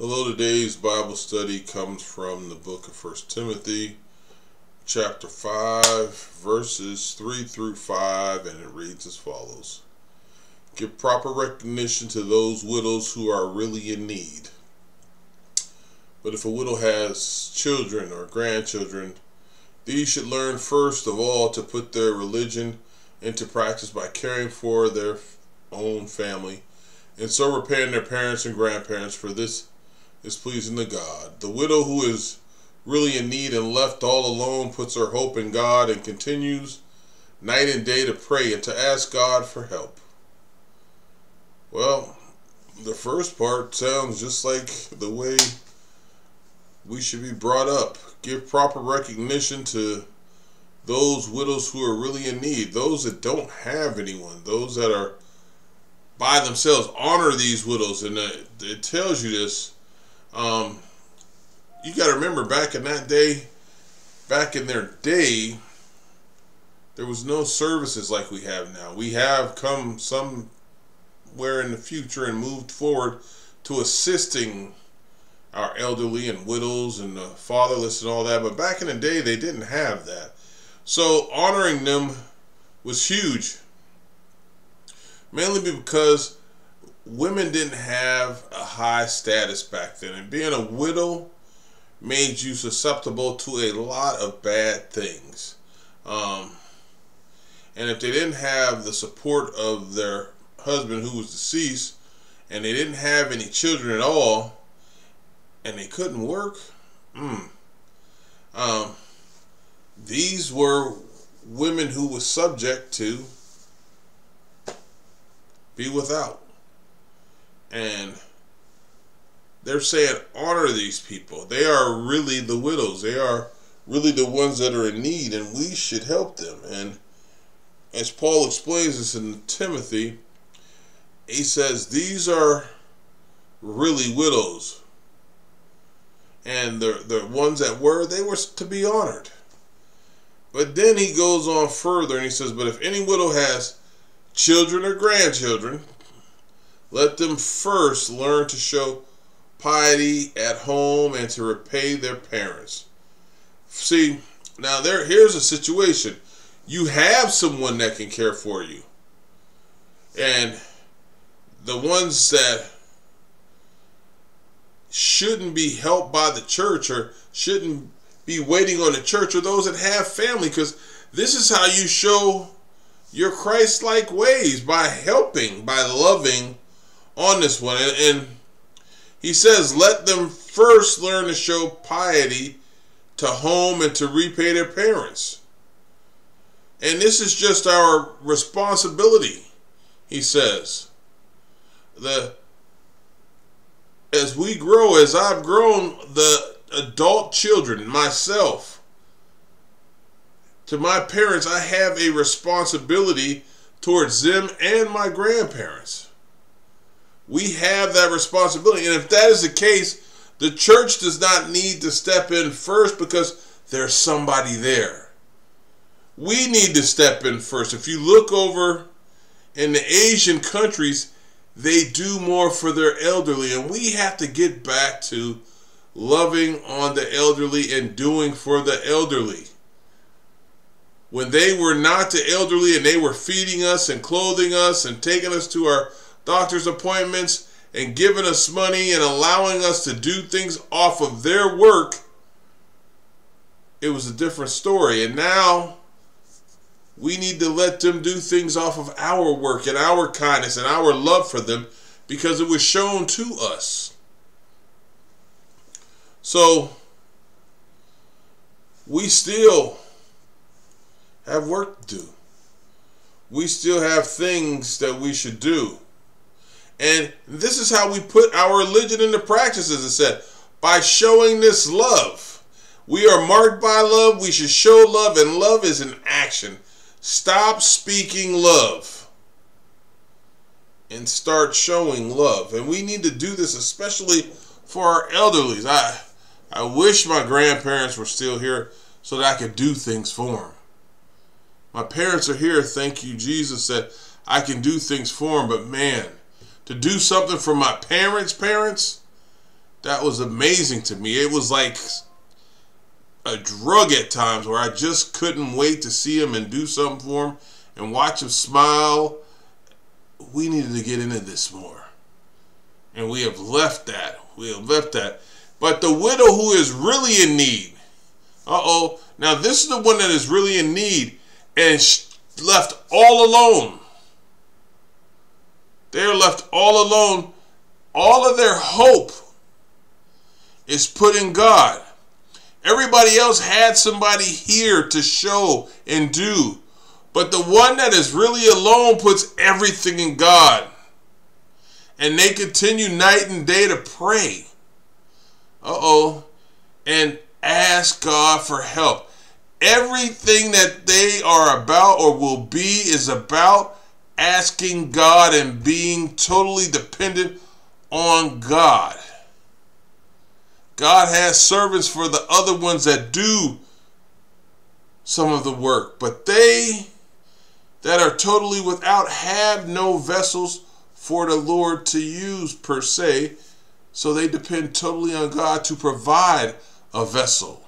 Hello, today's Bible study comes from the book of First Timothy, chapter 5, verses 3 through 5, and it reads as follows Give proper recognition to those widows who are really in need. But if a widow has children or grandchildren, these should learn first of all to put their religion into practice by caring for their own family and so repaying their parents and grandparents for this is pleasing to God. The widow who is really in need and left all alone puts her hope in God and continues night and day to pray and to ask God for help. Well, the first part sounds just like the way we should be brought up. Give proper recognition to those widows who are really in need, those that don't have anyone, those that are by themselves. Honor these widows, and it, it tells you this um, you got to remember back in that day, back in their day, there was no services like we have now. We have come somewhere in the future and moved forward to assisting our elderly and widows and the fatherless and all that. But back in the day, they didn't have that. So honoring them was huge. Mainly because women didn't have a high status back then, and being a widow made you susceptible to a lot of bad things. Um, and if they didn't have the support of their husband who was deceased, and they didn't have any children at all, and they couldn't work, mm, um, these were women who were subject to be without. And they're saying honor these people. They are really the widows. They are really the ones that are in need, and we should help them. And as Paul explains this in Timothy, he says these are really widows. And the, the ones that were, they were to be honored. But then he goes on further and he says, But if any widow has children or grandchildren, let them first learn to show piety at home and to repay their parents. See, now there here's a situation. You have someone that can care for you. And the ones that shouldn't be helped by the church or shouldn't be waiting on the church are those that have family because this is how you show your Christ-like ways by helping, by loving on this one. And, and he says, let them first learn to show piety to home and to repay their parents. And this is just our responsibility, he says. The as we grow, as I've grown, the adult children, myself, to my parents, I have a responsibility towards them and my grandparents. We have that responsibility. And if that is the case, the church does not need to step in first because there's somebody there. We need to step in first. If you look over in the Asian countries, they do more for their elderly. And we have to get back to loving on the elderly and doing for the elderly. When they were not the elderly and they were feeding us and clothing us and taking us to our doctor's appointments and giving us money and allowing us to do things off of their work, it was a different story. And now we need to let them do things off of our work and our kindness and our love for them because it was shown to us. So we still have work to do. We still have things that we should do. And this is how we put our religion into practice, as it said, by showing this love. We are marked by love. We should show love, and love is an action. Stop speaking love and start showing love. And we need to do this, especially for our elderlies. I, I wish my grandparents were still here so that I could do things for them. My parents are here, thank you, Jesus, that I can do things for them, but man, to do something for my parents' parents, that was amazing to me. It was like a drug at times where I just couldn't wait to see him and do something for him and watch him smile. We needed to get into this more. And we have left that. We have left that. But the widow who is really in need, uh oh, now this is the one that is really in need and left all alone. They're left all alone. All of their hope is put in God. Everybody else had somebody here to show and do. But the one that is really alone puts everything in God. And they continue night and day to pray. Uh oh. And ask God for help. Everything that they are about or will be is about asking God and being totally dependent on God. God has servants for the other ones that do some of the work, but they that are totally without have no vessels for the Lord to use per se, so they depend totally on God to provide a vessel.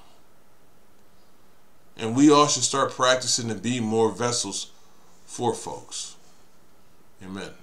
And we all should start practicing to be more vessels for folks. Amen.